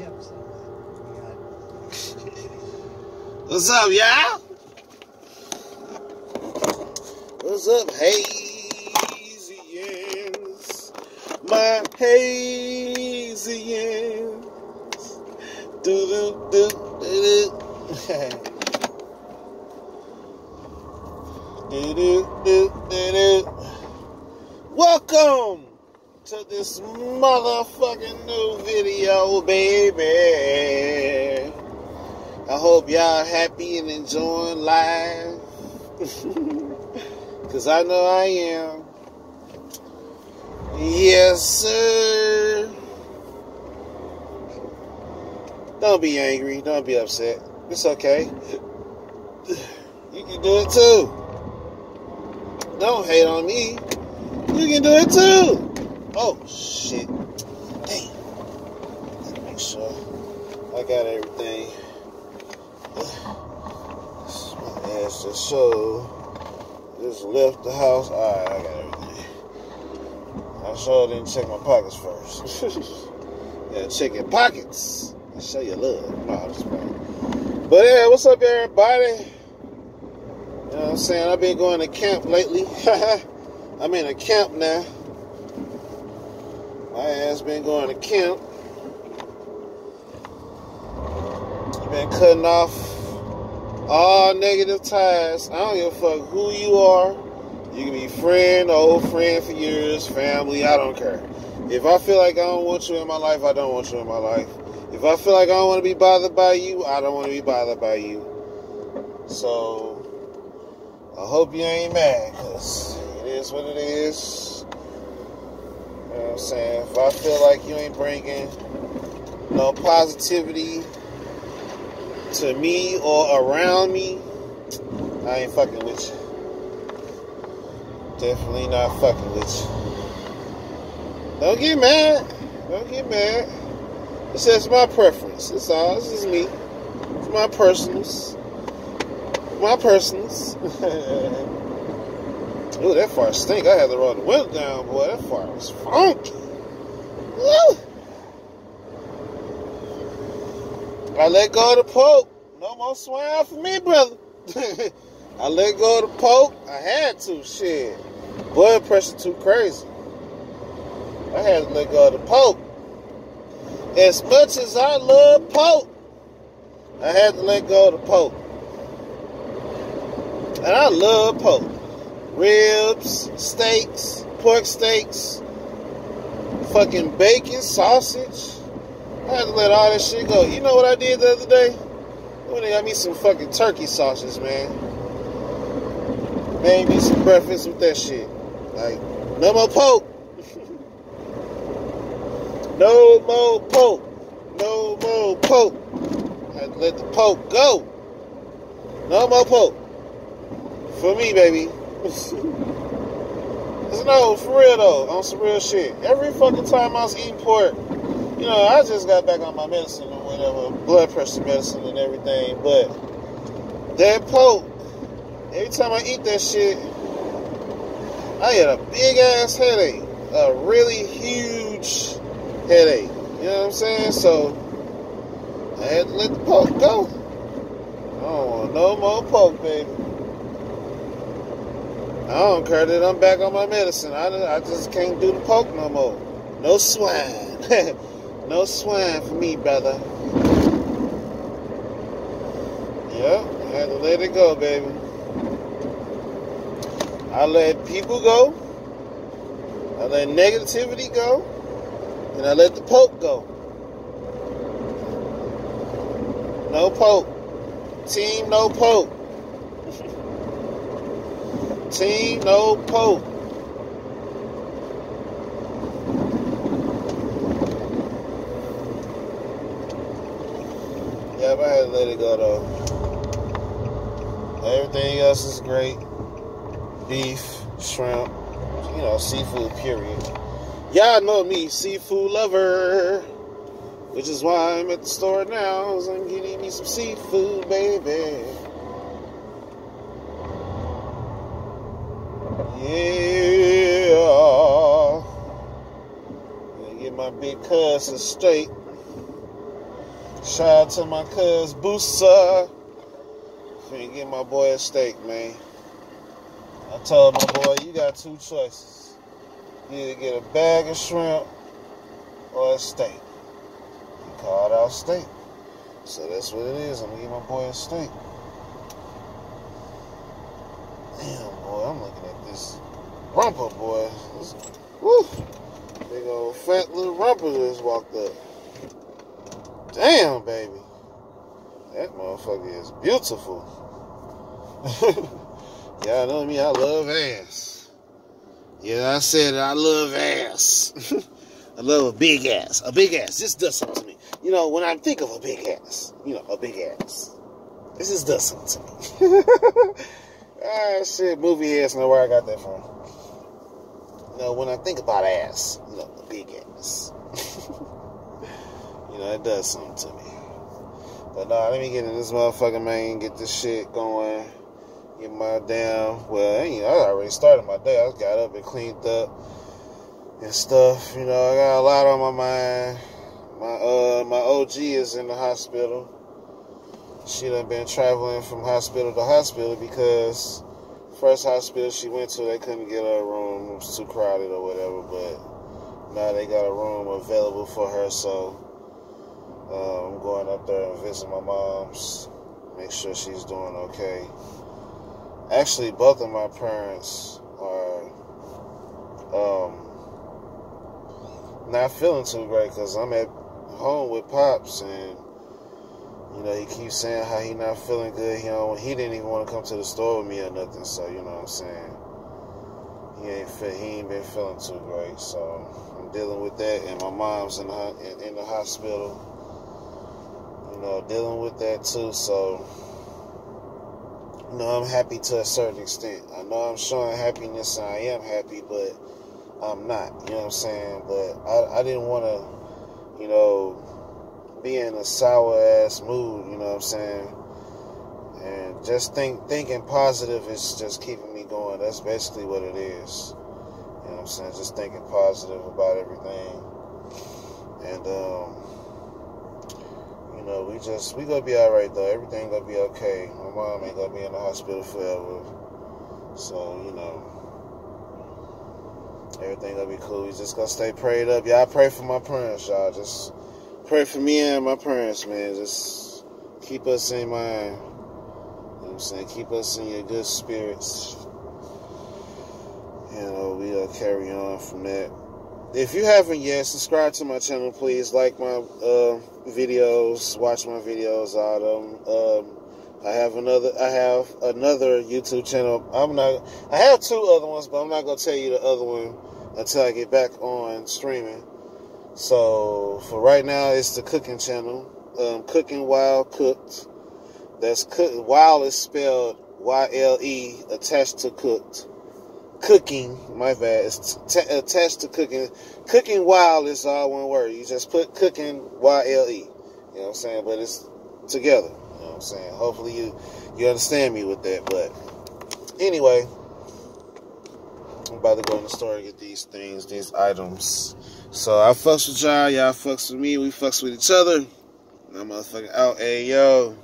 What's up, y'all? What's up, Hazians? My Hazians. Do do do do do. do do do do do. Welcome to this motherfucking new video, baby. I hope y'all happy and enjoying life. Cause I know I am. Yes, sir. Don't be angry. Don't be upset. It's okay. You can do it too. Don't hate on me. You can do it too. Oh, shit. Let's make sure I got everything. My ass just showed. Just left the house. Alright, I got everything. I sure didn't check my pockets first. yeah, check your pockets. And show you love. No. But yeah, what's up, everybody? You know what I'm saying? I've been going to camp lately. I'm in a camp now. My ass been going to camp. Been cutting off all negative ties. I don't give a fuck who you are. You can be friend, old friend for years, family. I don't care. If I feel like I don't want you in my life, I don't want you in my life. If I feel like I don't want to be bothered by you, I don't want to be bothered by you. So I hope you ain't mad, cause it is what it is. I'm saying? If I feel like you ain't bringing no positivity to me or around me, I ain't fucking with you. Definitely not fucking with you. Don't get mad. Don't get mad. It's just my preference. It's all. This is me. It's my personals. My personals. Ooh, that fire stink. I had to roll the window down, boy. That fire was funky. Woo! I let go of the poke. No more swine for me, brother. I let go of the poke. I had to. Shit. Blood pressure too crazy. I had to let go of the poke. As much as I love poke, I had to let go of the poke. And I love poke. Ribs, steaks, pork steaks, fucking bacon, sausage. I had to let all that shit go. You know what I did the other day? When they got me some fucking turkey sausage, man. Made me some breakfast with that shit. Like, no more poke. no more poke. No more poke. I had to let the poke go. No more poke. For me, baby. No, for real though, on some real shit. Every fucking time I was eating pork, you know, I just got back on my medicine or whatever, blood pressure medicine and everything, but that poke, every time I eat that shit, I get a big ass headache. A really huge headache. You know what I'm saying? So I had to let the poke go. I don't want no more poke, baby. I don't care that I'm back on my medicine. I, I just can't do the poke no more. No swine. no swine for me, brother. Yep, I had to let it go, baby. I let people go. I let negativity go. And I let the poke go. No poke. Team, no poke. Team, no poke. Yeah, but I had to let it go though. Everything else is great. Beef, shrimp, you know, seafood, period. Y'all know me, seafood lover. Which is why I'm at the store now, I'm getting me some seafood, baby. Yeah. Get my big a steak. Shout out to my cuz Boosa. Finna get my boy a steak, man. I told my boy, you got two choices. You either get a bag of shrimp or a steak. He called out steak. So that's what it is. I'm gonna give my boy a steak. Damn, looking at this rumper, boy. This, woo! Big old fat little rumper just walked up. Damn, baby. That motherfucker is beautiful. Y'all know me, I love ass. Yeah, I said I love ass. I love a big ass. A big ass just does something to me. You know, when I think of a big ass, you know, a big ass, this just does something to me. ah, shit, movie ass, know where I got that from. You know, when I think about ass, you know, a big ass. you know, it does something to me. But nah, let me get in this motherfucking man, get this shit going. Get my damn, well, I already started my day. I got up and cleaned up and stuff. You know, I got a lot on my mind. My uh, my OG is in the hospital. She done been traveling from hospital to hospital because first hospital she went to, they couldn't get her a room. It was too crowded or whatever. But now they got a room available for her, so uh, I'm going up there and visit my mom's, make sure she's doing okay. Actually, both of my parents are um, not feeling too great because I'm at home with pops and you know he keeps saying how he not feeling good. You know he didn't even want to come to the store with me or nothing. So you know what I'm saying he ain't fit, he ain't been feeling too great. So I'm dealing with that, and my mom's in the in, in the hospital. You know dealing with that too. So you know I'm happy to a certain extent. I know I'm showing happiness and I am happy, but I'm not. You know what I'm saying? But I, I didn't want to, you know, be in a sour ass mood. You know what I'm saying? And just think thinking positive is just keeping me going. That's basically what it is. You know what I'm saying? Just thinking positive about everything. And um, you know, we just we gonna be all right though. Everything gonna be okay. My mom ain't gonna be in the hospital forever. So you know. Everything gonna be cool. We just gonna stay prayed up. Y'all pray for my parents, y'all. Just pray for me and my parents, man. Just keep us in mind. You know I'm saying? Keep us in your good spirits. You know, we'll carry on from that. If you haven't yet, subscribe to my channel, please. Like my uh, videos, watch my videos, all them. Um, I have another. I have another YouTube channel. I'm not. I have two other ones, but I'm not gonna tell you the other one until I get back on streaming. So for right now, it's the cooking channel. Um, cooking while cooked. That's cook. While is spelled Y L E attached to cooked. Cooking, my bad. It's t- attached to cooking. Cooking while is all one word. You just put cooking Y L E. You know what I'm saying? But it's together. You know what I'm saying? Hopefully you you understand me with that. But anyway, I'm about to go in the store and get these things, these items. So I fucks with y'all, y'all fucks with me, we fucks with each other. I'm motherfucking out. Hey yo.